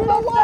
Hello,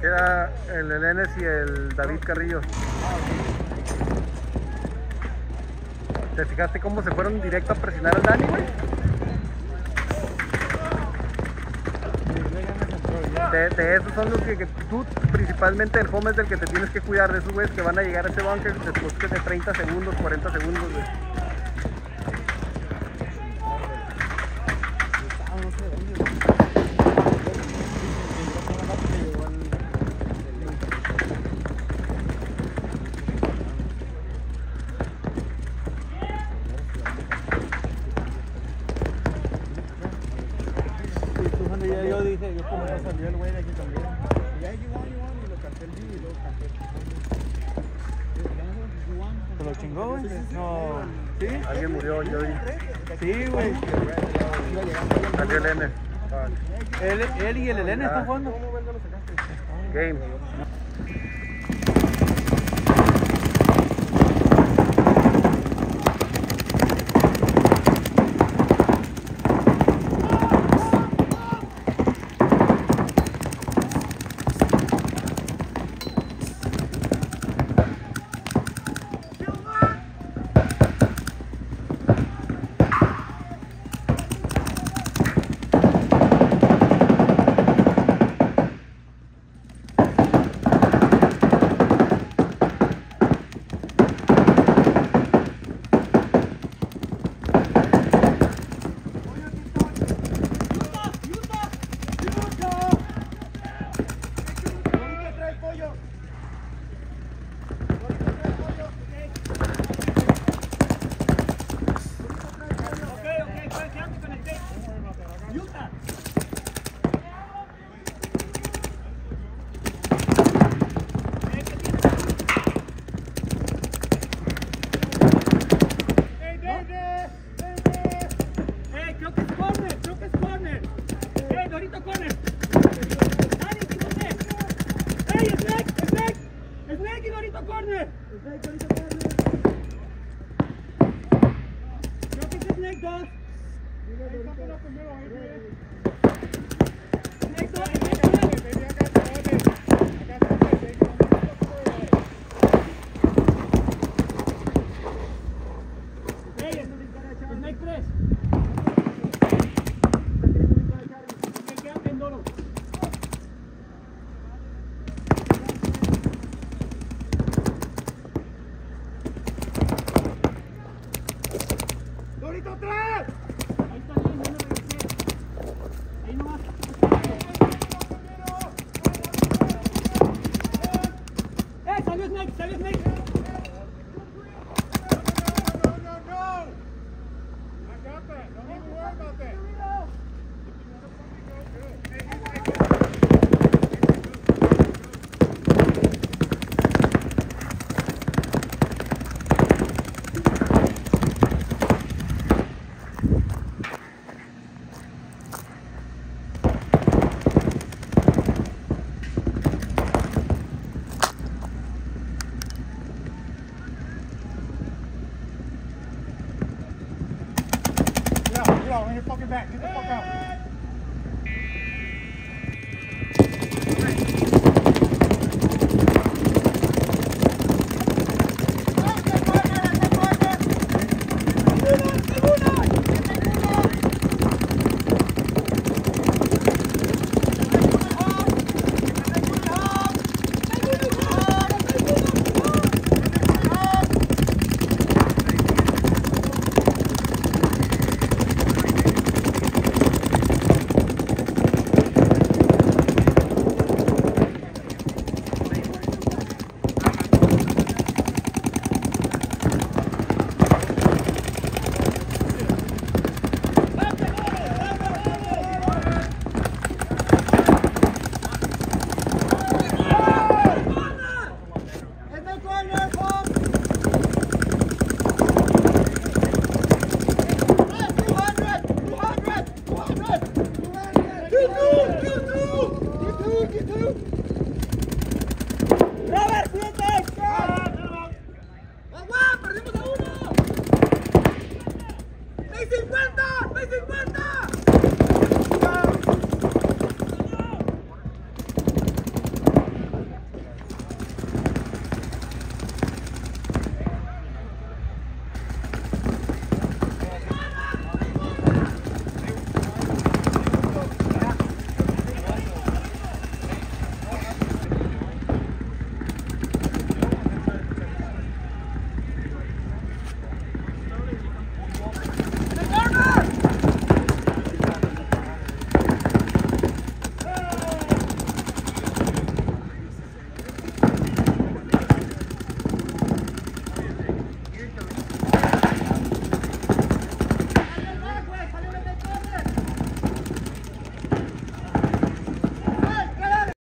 Queda el Elenes y el David Carrillo. ¿Te fijaste cómo se fueron directo a presionar al Dani, güey? De, de esos son los que, tú, principalmente el home es del que te tienes que cuidar de esos güeyes que van a llegar a ese bunker después de 30 segundos, 40 segundos, güey. Ya yo dije, yo como no salió el güey de aquí también. Y ahí llegó, llegó, y lo canté el video y luego canté el ¿Se lo chingó, güey? No. ¿Sí? Alguien murió, yo vi. Sí, güey. Salió el N. Él, él y el Elena están jugando. Game. Get up. Next one, next one. Baby, I got fucking back. Get the fuck out.